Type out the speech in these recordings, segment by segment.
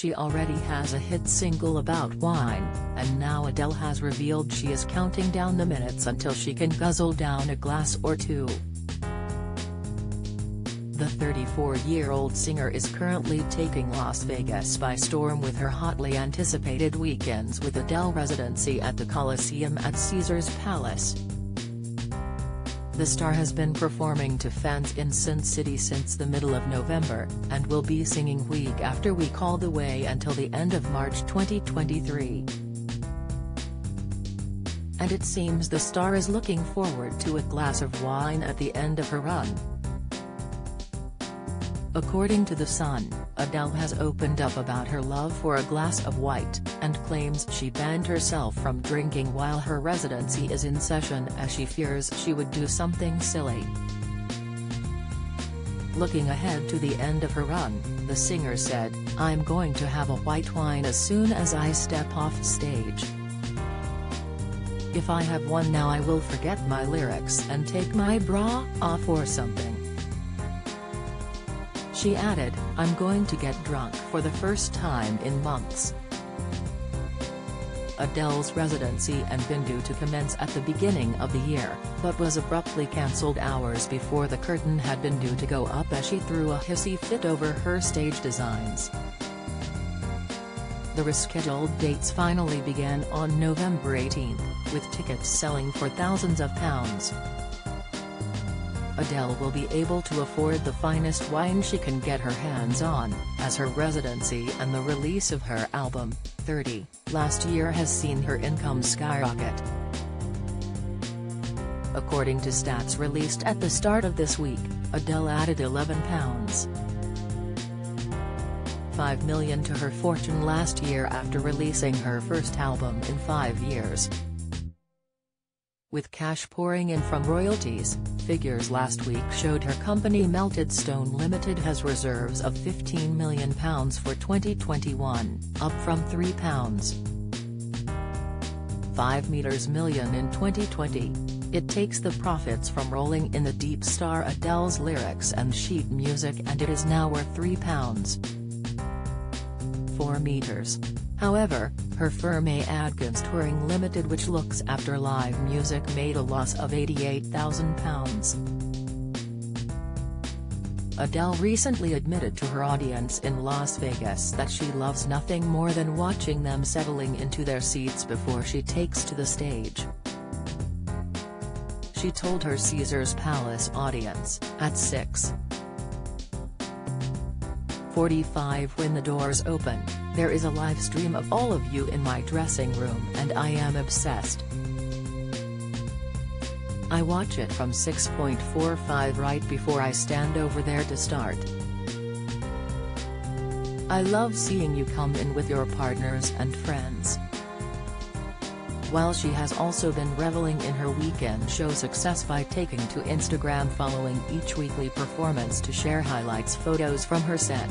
She already has a hit single about wine, and now Adele has revealed she is counting down the minutes until she can guzzle down a glass or two. The 34-year-old singer is currently taking Las Vegas by storm with her hotly anticipated weekends with Adele residency at the Coliseum at Caesars Palace. The star has been performing to fans in Sin City since the middle of November, and will be singing week after week all the way until the end of March 2023. And it seems the star is looking forward to a glass of wine at the end of her run. According to The Sun, Adele has opened up about her love for a glass of white, and claims she banned herself from drinking while her residency is in session as she fears she would do something silly. Looking ahead to the end of her run, the singer said, I'm going to have a white wine as soon as I step off stage. If I have one now I will forget my lyrics and take my bra off or something. She added, I'm going to get drunk for the first time in months. Adele's residency and been due to commence at the beginning of the year, but was abruptly cancelled hours before the curtain had been due to go up as she threw a hissy fit over her stage designs. The rescheduled dates finally began on November 18, with tickets selling for thousands of pounds. Adele will be able to afford the finest wine she can get her hands on, as her residency and the release of her album, 30, last year has seen her income skyrocket. According to stats released at the start of this week, Adele added £11. 5 million to her fortune last year after releasing her first album in five years. With cash pouring in from royalties, figures last week showed her company Melted Stone Limited has reserves of £15 million for 2021, up from £3. 5 meters million in 2020. It takes the profits from rolling in the deep star Adele's lyrics and sheet music and it is now worth £3. 4 meters. However, her firm A. Adkins Touring Limited which looks after live music made a loss of £88,000. Adele recently admitted to her audience in Las Vegas that she loves nothing more than watching them settling into their seats before she takes to the stage. She told her Caesars Palace audience, at 6. 45 when the doors open, there is a live stream of all of you in my dressing room and I am obsessed. I watch it from 6.45 right before I stand over there to start. I love seeing you come in with your partners and friends. While she has also been reveling in her weekend show success by taking to Instagram following each weekly performance to share highlights photos from her set.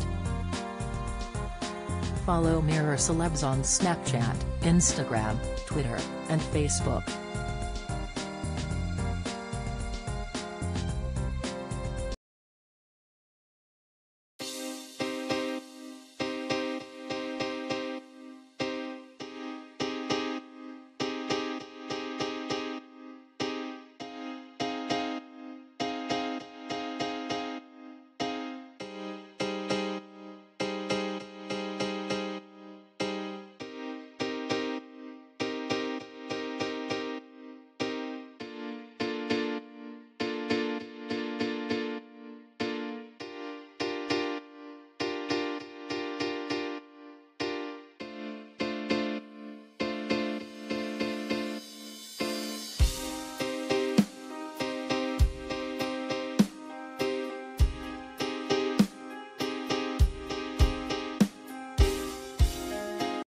Follow Mirror Celebs on Snapchat, Instagram, Twitter, and Facebook.